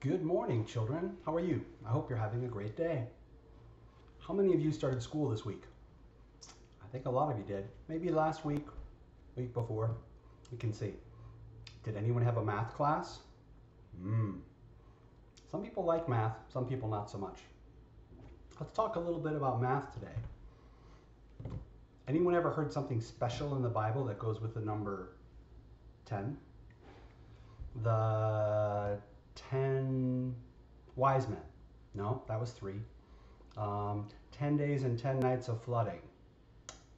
Good morning, children. How are you? I hope you're having a great day. How many of you started school this week? I think a lot of you did. Maybe last week, week before. We can see. Did anyone have a math class? Hmm. Some people like math, some people not so much. Let's talk a little bit about math today. Anyone ever heard something special in the Bible that goes with the number 10? The 10 wise men. No, that was three. Um, 10 days and 10 nights of flooding.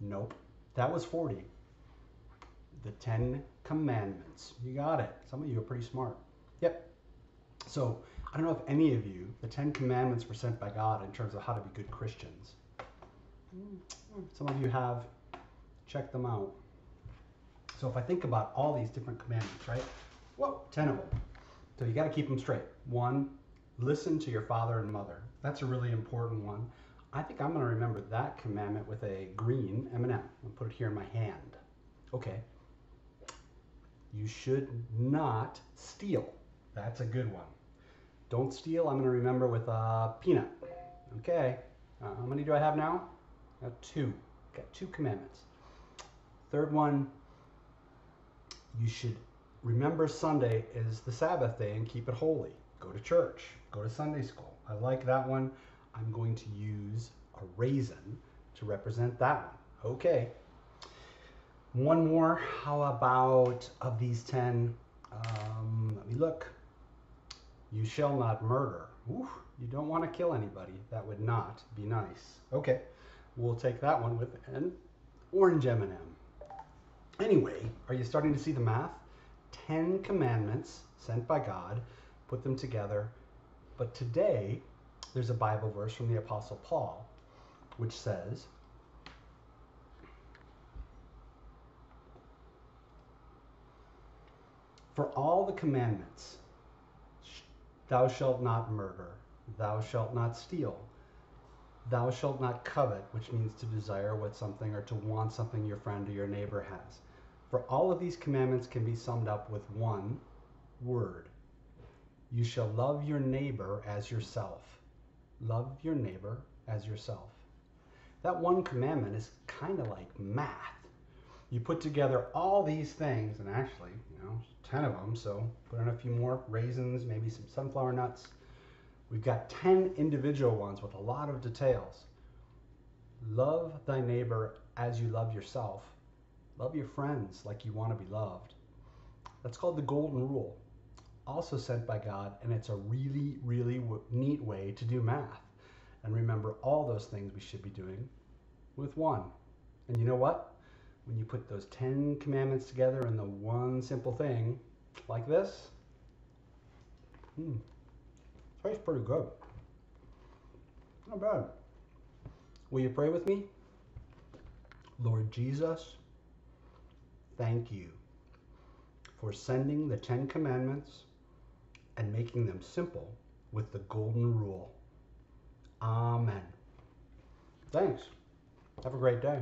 Nope, that was 40. The 10 commandments. You got it. Some of you are pretty smart. Yep. So, I don't know if any of you, the 10 commandments were sent by God in terms of how to be good Christians. Some of you have. Check them out. So, if I think about all these different commandments, right? Whoa, 10 of them. So you got to keep them straight. One, listen to your father and mother. That's a really important one. I think I'm going to remember that commandment with a green M&M. I'll put it here in my hand. Okay. You should not steal. That's a good one. Don't steal. I'm going to remember with a peanut. Okay. Uh, how many do I have now? Got two. Got two commandments. Third one, you should remember Sunday is the Sabbath day and keep it holy. Go to church, go to Sunday school. I like that one. I'm going to use a raisin to represent that one. Okay. One more. How about of these 10? Um, let me look. You shall not murder. You don't want to kill anybody. That would not be nice. Okay. We'll take that one with an orange M&M. Anyway, are you starting to see the math? 10 commandments sent by God, put them together. But today, there's a Bible verse from the Apostle Paul which says, For all the commandments, thou shalt not murder, thou shalt not steal, thou shalt not covet, which means to desire what something or to want something your friend or your neighbor has. For all of these commandments can be summed up with one word. You shall love your neighbor as yourself. Love your neighbor as yourself. That one commandment is kind of like math. You put together all these things, and actually, you know, 10 of them, so put in a few more raisins, maybe some sunflower nuts. We've got 10 individual ones with a lot of details. Love thy neighbor as you love yourself Love your friends like you want to be loved. That's called the Golden Rule, also sent by God, and it's a really, really w- neat way to do math. And remember all those things we should be doing with one. And you know what? When you put those 10 commandments together in the one simple thing, like this, hmm, tastes pretty good. Not bad. Will you pray with me? Lord Jesus, thank you for sending the Ten Commandments and making them simple with the Golden Rule. Amen. Thanks. Have a great day.